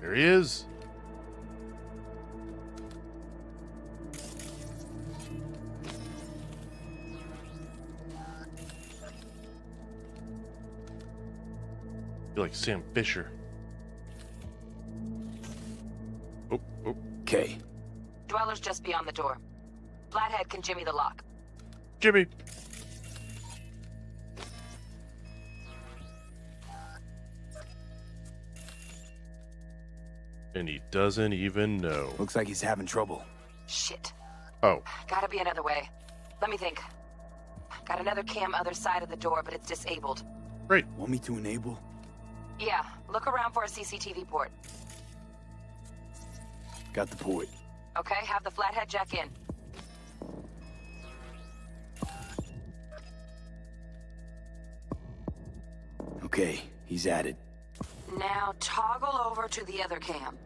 There he is. feel like Sam Fisher. Oh, oh. Okay. Dweller's just beyond the door. Flathead can jimmy the lock. Jimmy. And he doesn't even know. Looks like he's having trouble. Shit. Oh, Gotta be another way. Let me think. Got another cam other side of the door, but it's disabled. great. Want me to enable? Yeah, look around for a CCTV port. Got the port. Okay, have the flathead jack in. Okay, he's at it. Now toggle over to the other cam.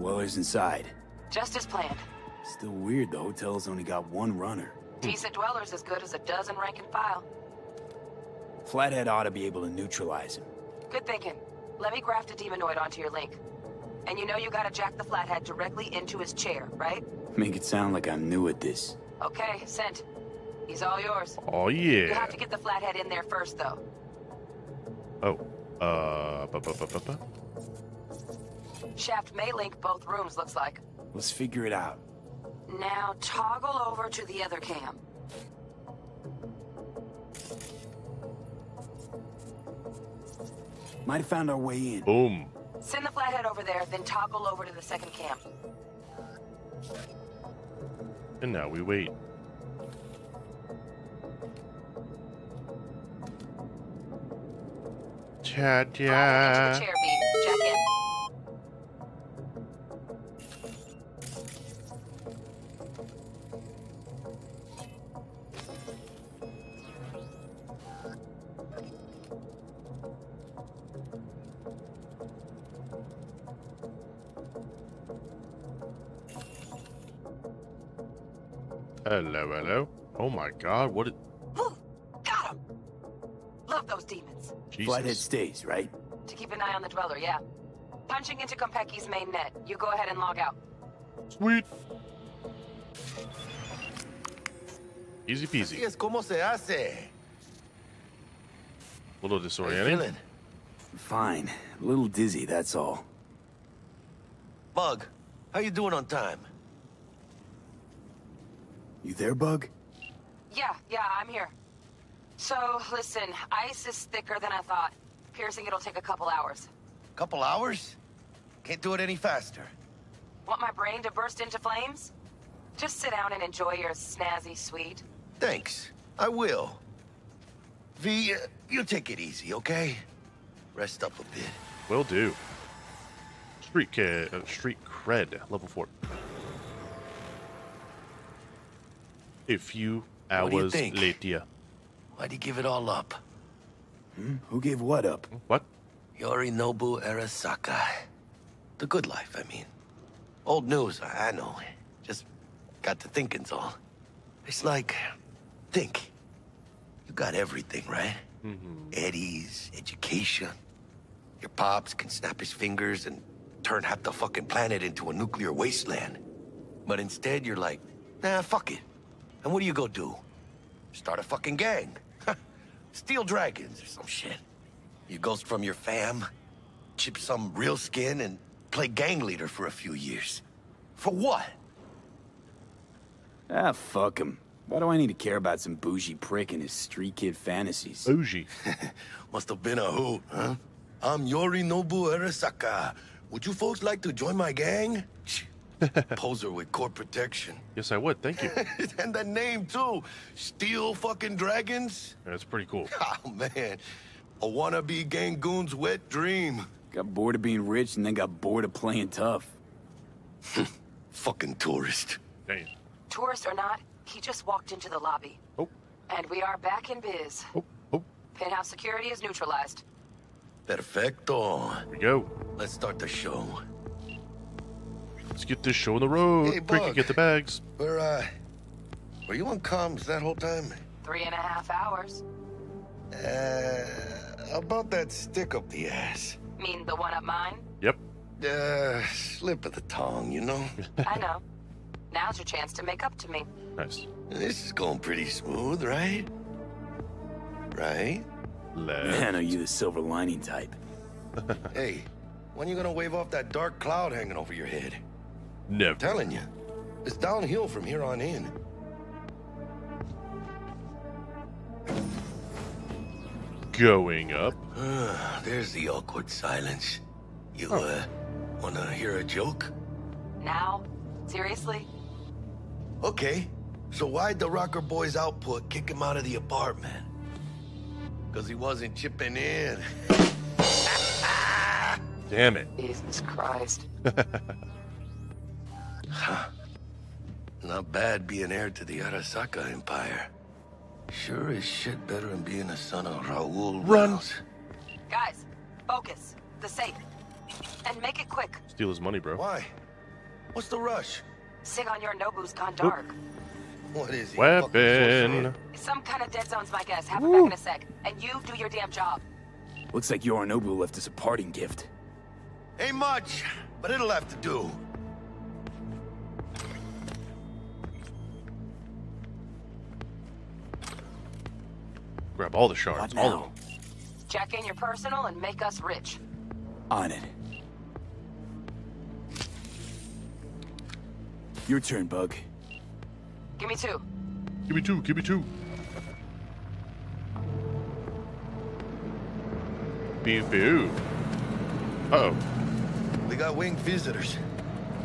Dweller's inside. Just as planned. Still weird the hotel's only got one runner. Decent dweller's as good as a dozen rank and file. Flathead ought to be able to neutralize him. Good thinking. Let me graft a demonoid onto your link. And you know you gotta jack the flathead directly into his chair, right? Make it sound like I'm new at this. Okay, sent. He's all yours. Oh, yeah. You have to get the flathead in there first, though. Oh, uh, bu- bu- bu- bu- bu- Shaft may link both rooms, looks like. Let's figure it out. Now toggle over to the other cam. Might have found our way in. boom. Send the flathead over there, then toggle over to the second cam. And now we wait. Cha Into Hello, hello. Oh my god, what? It, Whew, got him. Love those demons. Flathead Jesus. stays, right? To keep an eye on the dweller, yeah. Punching into Konpeki's main net. You go ahead and log out. Sweet. Easy Así peasy. es como se hace. little How disorienting. feeling? Fine. A little dizzy, that's all. Bug, how you doing on time? You there, Bug? Yeah, yeah, I'm here. So, listen, ice is thicker than I thought. Piercing it'll take a couple hours. Couple hours? Can't do it any faster. Want my brain to burst into flames? Just sit down and enjoy your snazzy sweet. Thanks. I will. V, uh, you take it easy, okay? Rest up a bit. Will do. Street ca- uh, street cred level four. A few What do you hours think? later. Why'd you give it all up? Hmm? Who gave what up? What? Yorinobu Arasaka. The good life, I mean. Old news, I I know. Just got to thinking's all. It's like, think. You got everything, right? Eddie's, education. Your pops can snap his fingers and turn half the fucking planet into a nuclear wasteland. But instead, you're like, nah, fuck it. And what do you go do? Start a fucking gang. Steel dragons or some shit. You ghost from your fam, chip some real skin, and play gang leader for a few years. For what? Ah, fuck him. Why do I need to care about some bougie prick and his street kid fantasies? Bougie. Must have been a hoot, huh? I'm Yorinobu Arasaka. Would you folks like to join my gang? Poser with core protection. Yes, I would. Thank you. and the name, too. Steel fucking dragons? That's pretty cool. Oh, man. A wannabe Gangoon's wet dream. Got bored of being rich and then got bored of playing tough. Fucking tourist. Dang. Tourist or not, he just walked into the lobby. Oh, And we are back in biz. oh, oh. Penthouse security is neutralized. Perfecto. Here we go. Let's start the show. Let's get this show on the road. Hey, Quick, get the bags. Where, uh, were you on comms that whole time? Three and a half hours. Uh, about that stick up the ass. Mean the one up mine? Yep. uh, slip of the tongue, you know? I know. Now's your chance to make up to me. Nice. This is going pretty smooth, right? Right? Left. Man, are you the silver lining type? Hey, when are you gonna wave off that dark cloud hanging over your head? Never. telling you, it's downhill from here on in. Going up. There's the awkward silence. You, Oh. uh, wanna hear a joke? Now? Seriously? Okay, so why'd the Rocker Boy's output kick him out of the apartment? Because he wasn't chipping in. Damn it. Jesus Christ. Not bad being heir to the Arasaka Empire. Sure is shit better than being a son of Raul Run. Wells. Guys, focus. The safe. And make it quick. Steal his money, bro. Why? What's the rush? Sigon Nobu's gone dark. What is he? Weapon. Some kind of dead zone's my guess. Have it back in a sec. And you do your damn job. Looks like Yorinobu left us a parting gift. Ain't much, but it'll have to do. Grab all the shards. What All of them. Jack in your personal and make us rich. On it. Your turn, Bug. Give me two. Give me two. Give me two. Pew pew. Uh oh. We got winged visitors.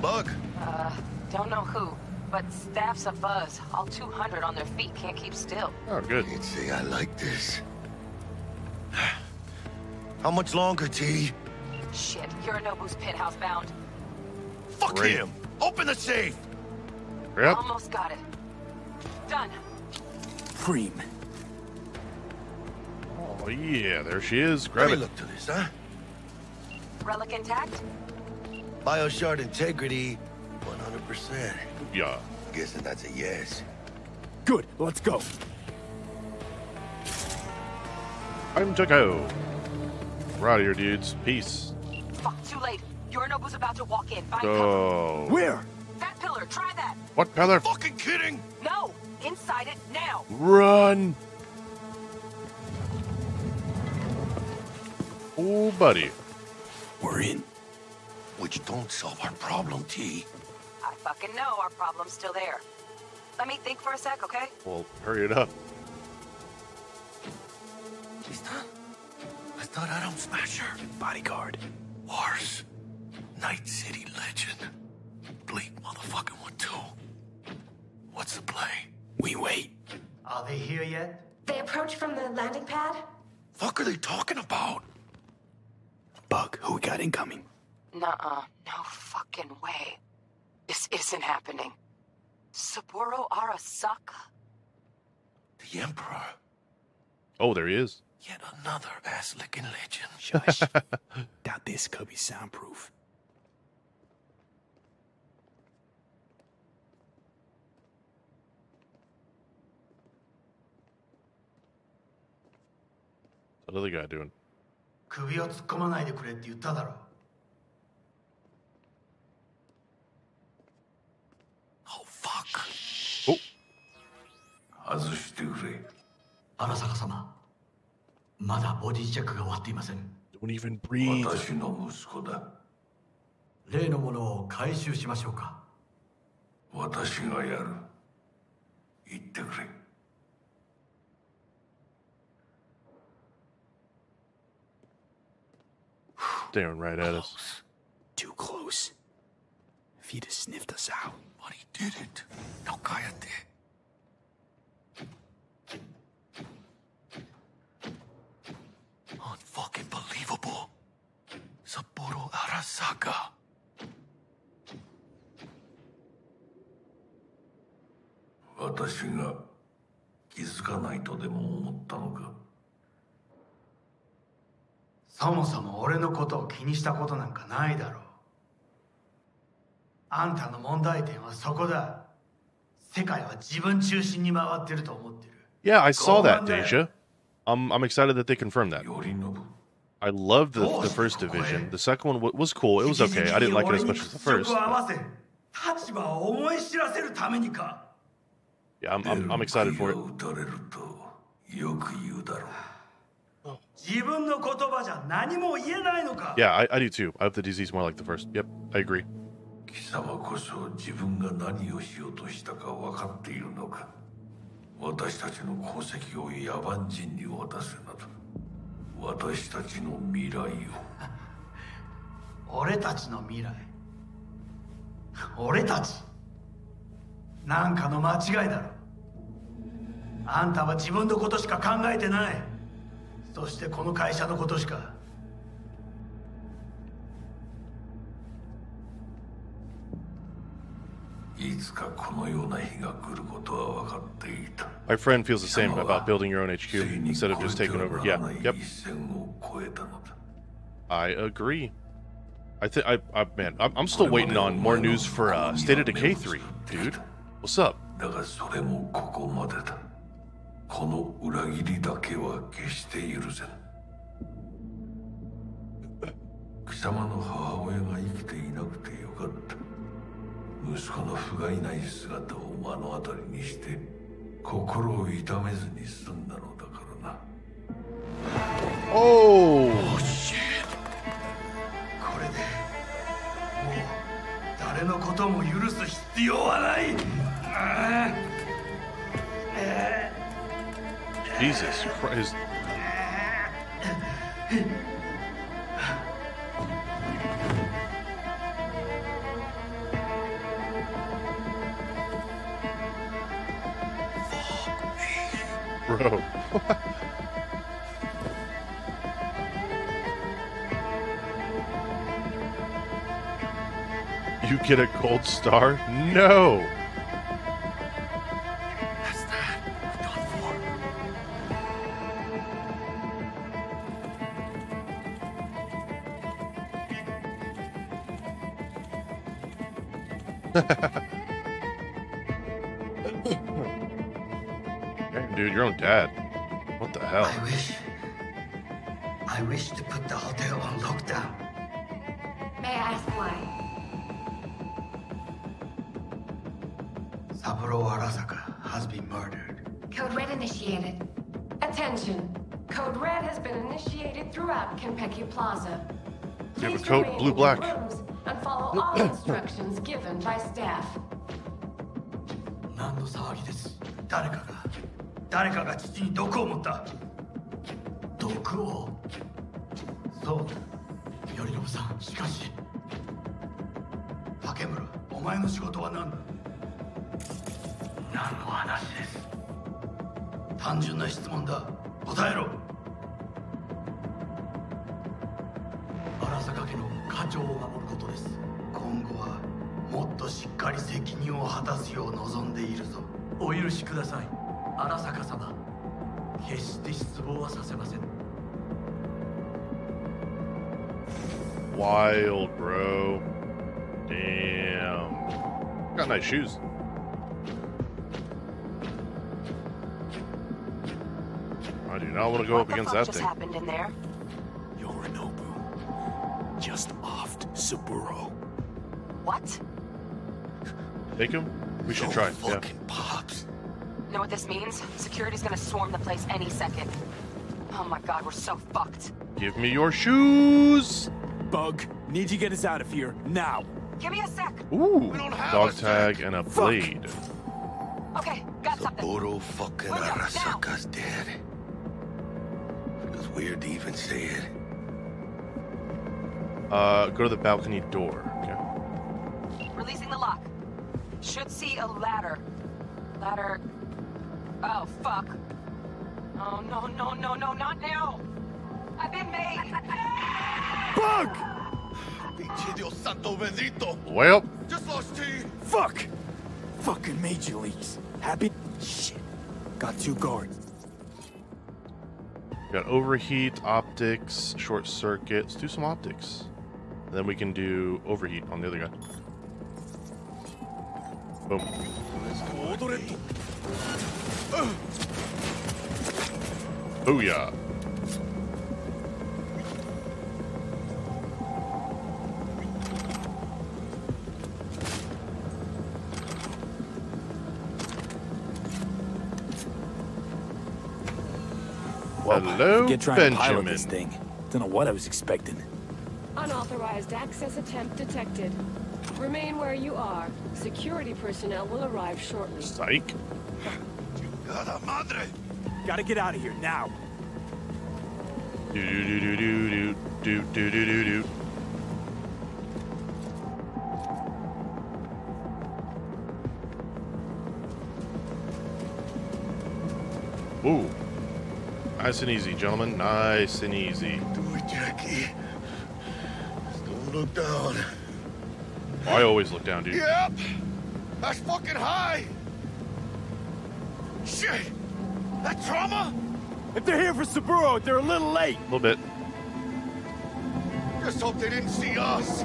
Bug, Uh, don't know who, but staff's a buzz. All 200 on their feet can't keep still. Oh, good. you'd say I like this. How much longer, T? Shit, Yorinobu's penthouse bound. Fuck Great. him! Open the safe! Yep. Almost got it. Done. Preem. Oh, yeah. There she is. Grab Let it. me look to this, huh? Relic intact? Bioshard integrity, 100%. Yeah. Guessing that's a yes. Good, let's go. Time to go. We're out of here, dudes. Peace. Fuck, too late. Yorinobu's about to walk in. Find cover. Go. Where? That pillar, try that. What pillar? Fucking kidding! No, inside it now. Run. Oh, buddy. We're in. Which don't solve our problem, T. I fucking know our problem's still there. Let me think for a sec, okay? Well, hurry it up. Lista? I thought Adam Smasher. Bodyguard. Wars. Night City legend. Bleak motherfucking one too. What's the play? We wait. Are they here yet? They approach from the landing pad? Fuck are they talking about? Bug, who we got incoming? Nuh-uh. No fucking way. This isn't happening. Saburo Arasaka? The Emperor. Oh, there he is. Yet another ass-licking legend. Shush. Doubt this could be soundproof. What's that other guy doing? 首を突っ込まないでくれって言っただろ 荒坂様まだボディチェックが終わっていません Don't even breathe. 私の息子だ例のものを回収しましょうか私がやる言ってくれ Staring right at us. Too close. If he'd have sniffed us out. But he didn't. Now cállate. Unfucking believable. Sapporo Arasaka. 私が気づかないとでも思ったのかそもそも俺のことを気にしたことなんかないだろうあんたの問題点はそこだ世界は自分中心に回ってると思ってる Yeah, I saw that, Go on there. Deja. I'm, I'm excited that they confirmed that. 頼信 I loved the, the first division. The second one wa- was cool. It was okay. I didn't like it as much as the first. 合わせ立場を思い知らせるためにか Yeah, I'm, I'm, I'm excited for it. 撃たれるとよく言うだろう自分の言葉じゃ何も言えないのか Yeah, I, I do too. I hope the disease more like the first. Yep, I agree. 貴様こそ自分が何をしようとしたか分かっているのか 私たちの功績を野蛮人に渡せなど私たちの未来を。俺たちの未来？俺たち？なんかの間違いだろ。あんたは自分のことしか考えてない。そしてこの会社のことしか My friend feels the same about building your own HQ instead of just taking over. Yeah, yep. I agree. I think I, I man, I'm, I'm, still waiting on more news for uh, State of Decay 3, dude. What's up? 息子の不甲斐ない姿を目の当たりにして心を痛めずに済んだのだからな。Oh, これでもう誰のことも許す必要はない。Jesus Christ. You get a gold star? No. Dad, What the hell? I wish. I wish to put the hotel on lockdown. May I ask why? Saburo Arasaka has been murdered. Code Red initiated. Attention. Code Red has been initiated throughout Konpeki Plaza. Please a code blue black. And follow all instructions given by staff. 誰かが父に毒を持った。毒を？そう。頼信さんしかし。竹村お前の仕事は何だ？何の話です？単純な質問だ。答えろ。荒坂家の課長を守ることです。今後はもっとしっかり責任を果たすよう望んでいるぞ。お許しください荒坂様決して失望はさせません Wild, bro. Damn. Got nice shoes. I do not want to go what up the against fuck that just thing. happened in there? Yorinobu. Just offed Saburo. What? Take him? We should try. Yeah. pops. Know what this means? Security's gonna swarm the place any second. Oh my god, we're so fucked. Give me your shoes. Bug, need you get us out of here now. Give me a sec. Ooh. Dog a tag and a blade. Okay, got something. Saburo fucking Wait up, now. Arasaka's dead. Feels weird to even say it. Uh, go to the balcony door. Okay. Releasing the lock. Should see a ladder. Ladder. Oh, fuck. Oh, no, no, no, no, not now. I've been made. Bug! Pinche Dios santo bendito. Well, Just lost T. Fuck! Fucking major leagues. Happy? Shit. Got two guards. got overheat, optics, short circuit. Let's do some optics. And then we can do overheat on the other guy. Boom. Booyah. Well, Hello, get trying Benjamin. to pilot this thing. Don't know what I was expecting. Unauthorized access attempt detected. Remain where you are. Security personnel will arrive shortly. Psych. Chingada madre! Gotta get out of here now. Do do do do do do do do do do. Ooh. Nice and easy, gentlemen. Nice and easy. Do it, Jackie. Don't look down. I always look down, dude. Yep! That's fucking high! Shit! That trauma? If they're here for Saburo, they're a little late. A little bit. Just hope they didn't see us.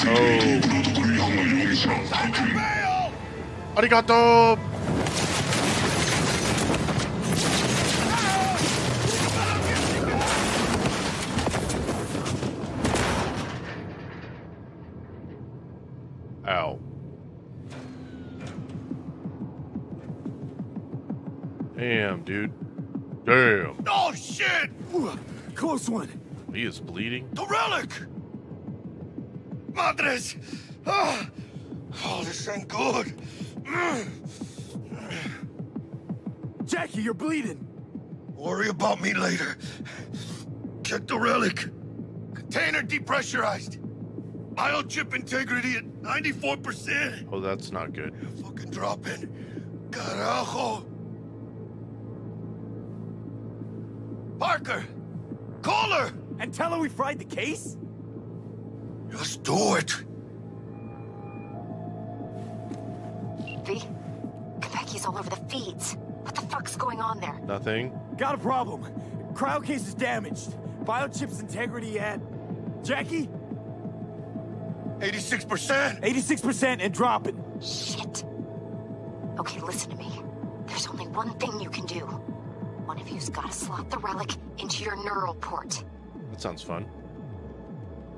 Oh. Arigato! Damn, dude. Damn. Oh shit! Close one. He is bleeding. The relic! Madres! Ah. Oh, this ain't good. Jackie, you're bleeding. Worry about me later. Check the relic. Container depressurized. Biochip integrity at 94%. Oh, that's not good. Fucking dropping. Carajo. Parker! Call her! And tell her we fried the case? Just do it. V? Konpeki's all over the feeds. What the fuck's going on there? Nothing. Got a problem. Cryo case is damaged. Biochip's integrity at... Jackie? 86%. 86% and dropping. Shit. Okay, listen to me. There's only one thing you can do. One of you's gotta slot the relic into your neural port. That sounds fun.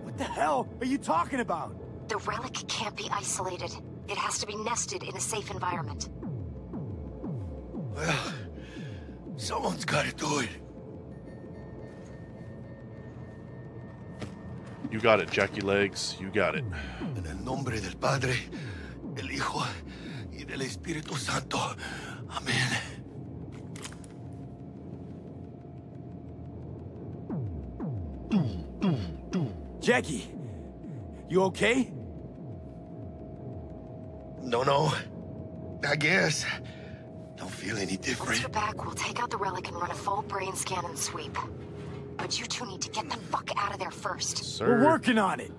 What the hell are you talking about? The relic can't be isolated. It has to be nested in a safe environment. Well, someone's gotta do it. You got it, Jackie Legs. You got it. En el nombre del Padre, del Hijo y del Espíritu Santo. Amén. Jackie, you okay? No, no. I guess. Don't feel any Once different. you're back, we'll take out the relic and run a full brain scan and sweep. But you two need to get the fuck out of there first. Sir. We're working on it.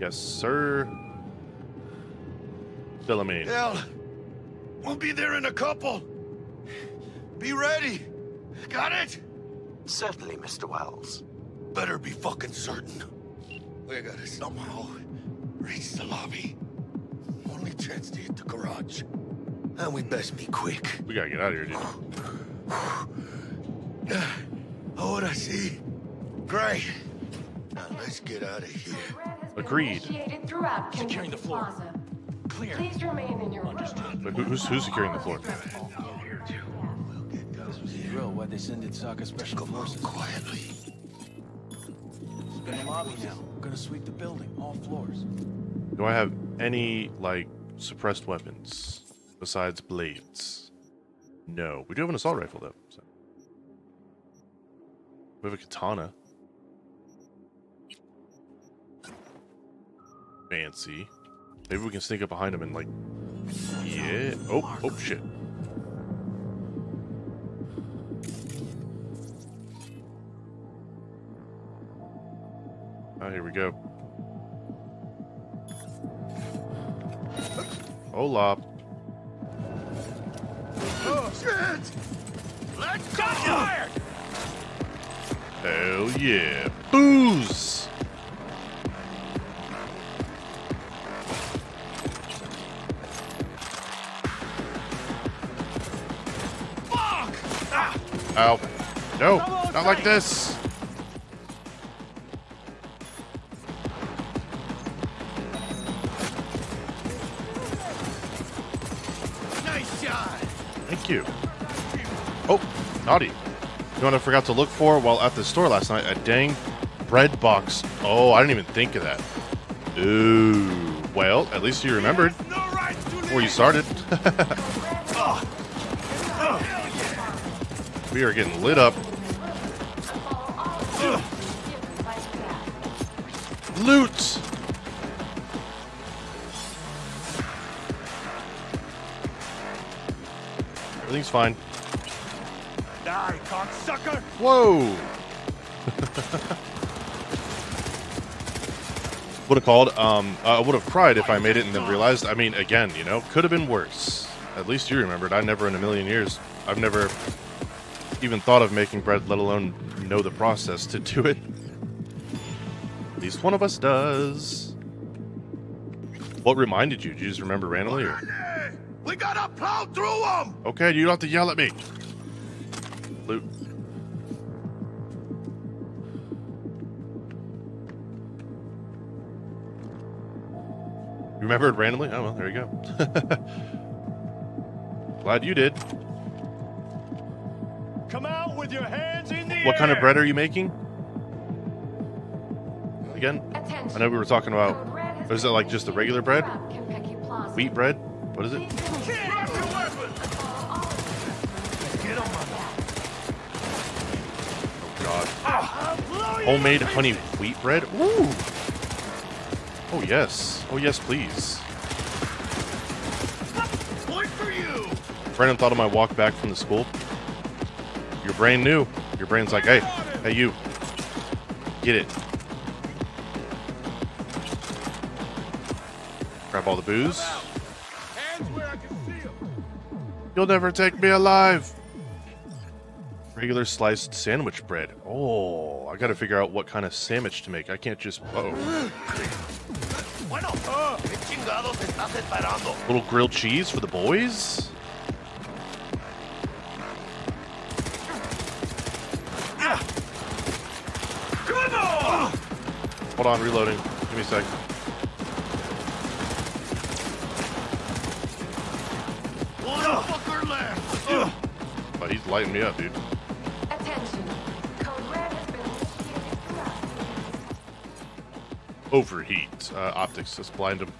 Yes, sir. Philomene. Hell, we'll be there in a couple. Be ready. Got it? Certainly, Mr. Welles. Better be fucking certain. We gotta somehow reach the lobby. Only chance to hit the garage. And we best be quick. We gotta get out of here, dude. Ahora sí. Great. Now let's get out of here. Agreed. Securing the floor. Plaza. Clear. Please remain in your room. But who's, who's securing the floor? Drill, why they send Saka special Come on, forces. quietly. In the lobby now. We're gonna sweep the building, all floors. Do I have any, like, suppressed weapons besides blades? No. We do have an assault rifle, though. So. We have a katana. Fancy. Maybe we can sneak up behind him and, like. Yeah. Oh, oh, shit. Ah, here we go. Hola. Oh, shit! Let's go! Hell yeah. Booze! Fuck! Ah! Ow. No, not like this. Thank you. Oh, naughty. You know what I forgot to look for while at the store last night? A dang bread box. Oh, I didn't even think of that. Ooh. Well, at least you remembered before you started. we are getting lit up. Loot! Everything's fine. Die, cocksucker! Whoa! would have called. Um, I would have cried if I made it and then realized. I mean, again, you know, could have been worse. At least you remembered. I never in a million years. I've never even thought of making bread, let alone know the process to do it. At least one of us does. What reminded you? Did you just remember randomly? Or? We gotta plow through them! Okay, you don't have to yell at me. Loot. You remembered randomly? Oh, well, there you go. Glad you did. Come out with your hands in the What kind of bread are you making? Again? I know we were talking about. Is it like just the regular bread? Wheat bread? What is it? Oh God. Homemade honey wheat bread? Ooh. Oh yes. Oh yes, please. Point for you! Brandon thought of my walk back from the school. Your brain knew. Your brain's like, hey, hey you. Get it. Grab all the booze. You'll never take me alive. Regular sliced sandwich bread. Oh, I gotta figure out what kind of sandwich to make. I can't just. Oh. Little grilled cheese for the boys? Hold on, reloading. Give me a sec. One fucker left! But he's lighting me up, dude. Attention. Code red has been. Overheat. Uh, optics. Let's blind him.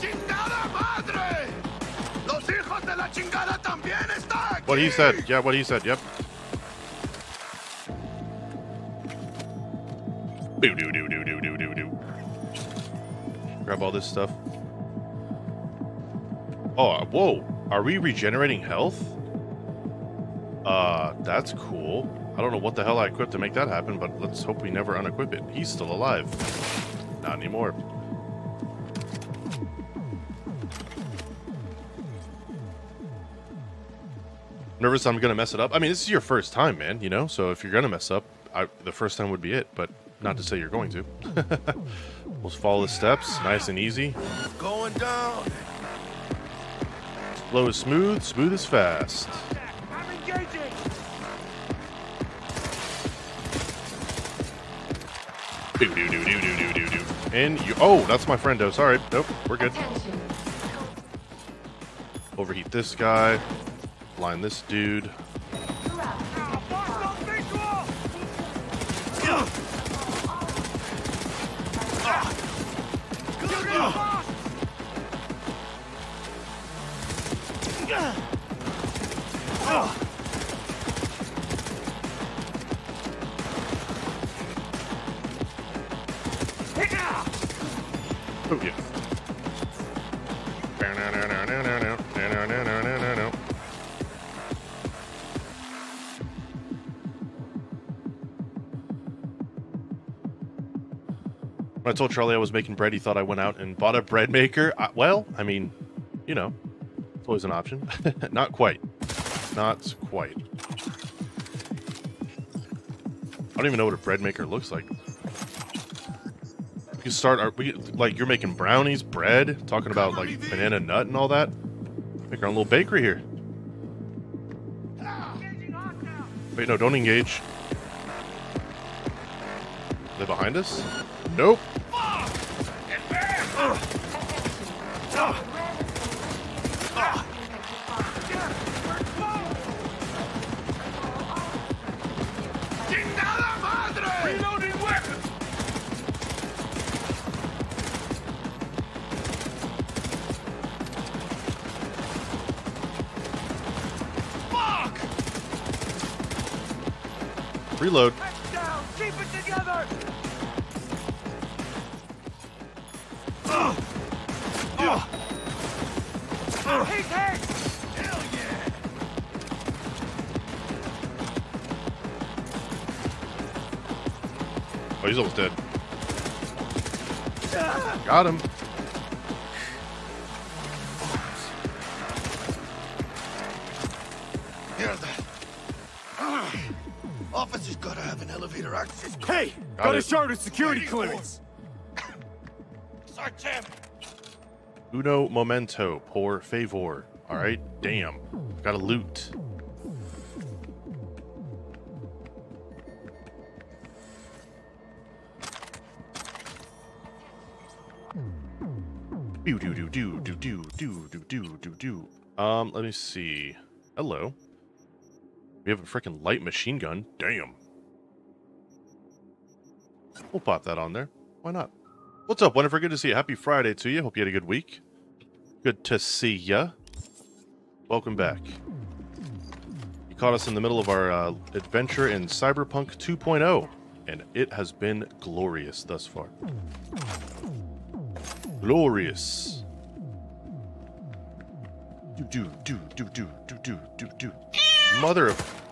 ¡Chingada madre! ¡Los hijos de la chingada también están aquí! What he said. Yeah, what he said. Yep. Grab all this stuff. Oh, uh, whoa. Are we regenerating health? Uh, that's cool. I don't know what the hell I equipped to make that happen, but let's hope we never unequip it. He's still alive. Not anymore. nervous I'm gonna mess it up. I mean, this is your first time, man. You know, so if you're gonna mess up, I, the first time would be it. But not to say you're going to. we'll follow the steps, nice and easy. Going down! Slow is smooth, smooth is fast. I'm engaging! Do do do do do do do do. And you. Oh, that's my friendo. Sorry. Nope, we're good. Attention. Overheat this guy. Blind this dude. Oh yeah. I told Charlie I was making bread, he thought I went out and bought a bread maker. I, well, I mean, you know, it's always an option. Not quite. Not quite. I don't even know what a bread maker looks like. We can start our we like you're making brownies, bread, talking about like banana nut and all that. Make our own little bakery here. Wait, no, don't engage. Are they behind us? Nope. Yeah! Oh, he's almost dead. Got him. Got Got, a it. charter security clearance! Sergeant! Uno momento por favor. All right. Damn. Got to loot. Do do do do do do do do do do do. Um, let me see. Hello. We have a freaking light machine gun. Damn. We'll pop that on there. Why not? What's up, Wonderful? Good to see you. Happy Friday to you. Hope you had a good week. Good to see ya. Welcome back. You caught us in the middle of our uh, adventure in Cyberpunk 2.0, and it has been glorious thus far. Glorious. Do do do do do do do do do. Mother of.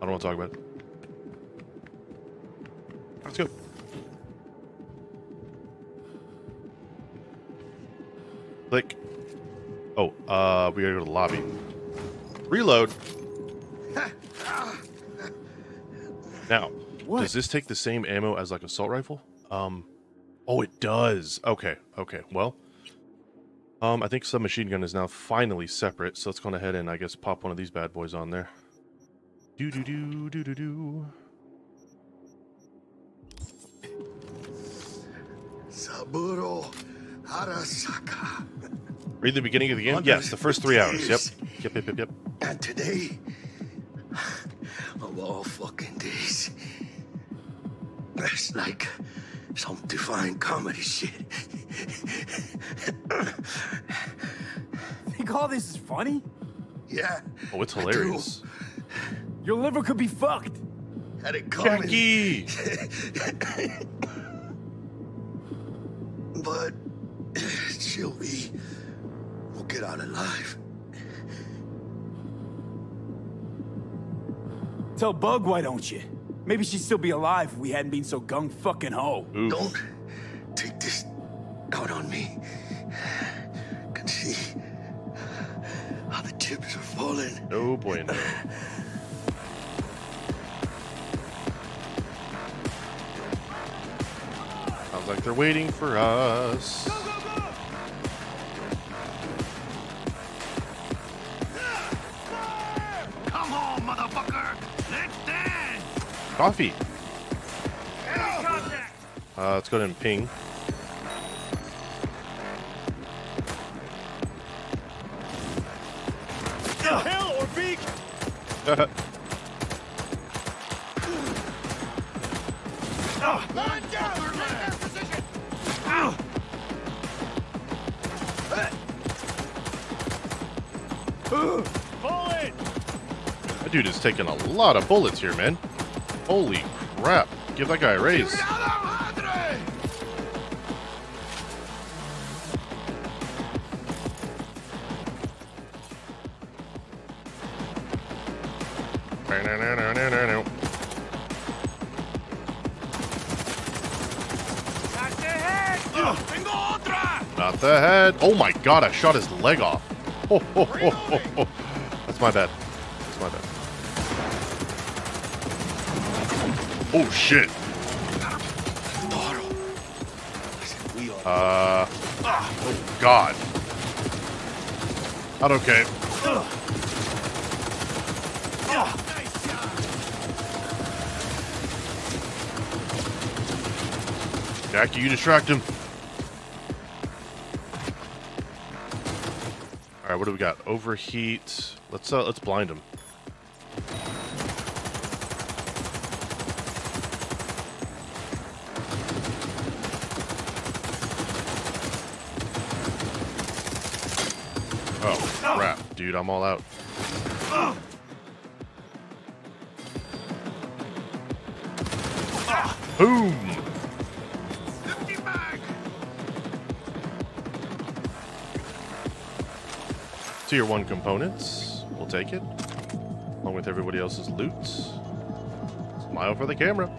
I don't want to talk about it. Let's go. Click. Oh, uh, we gotta go to the lobby. Reload. now, What? does this take the same ammo as like assault rifle? Um, oh, it does. Okay, okay. Well, um, I think submachine gun is now finally separate. So let's go ahead and I guess pop one of these bad boys on there. Do do do do do do. Saburo Arasaka. Read the beginning of the game. Yes, the first three hours. Yep. Yep. Yep. Yep. Yep. And today, of all fucking days, that's like some divine comedy shit. Think all this is funny? yeah. Oh, it's I do. Hilarious. Your liver could be fucked. Had it coming. Jackie. But she'll be. We'll get out alive. Tell Bug, why don't you? Maybe she'd still be alive if we hadn't been so gung fucking ho. Oof. Don't take this out on me. Can see how the chips are falling. Oh boy, no. Sounds like they're waiting for us. Come on, motherfucker! Let's dance! Coffee. Uh, let's go ahead and ping. Hell or beak! dude is taking a lot of bullets here, man. Holy crap. Give that guy a raise. Not the head. Oh my god, I shot his leg off. Oh, oh, oh, oh, oh. That's my bad. That's my bad. Oh shit. Uh. Oh god. Not okay. Jackie, you distract him. All right, what do we got? Overheat. Let's uh, let's blind him. Oh crap, dude! I'm all out. Boom! Tier 1 components. We'll take it. Along with everybody else's loot. Smile for the camera.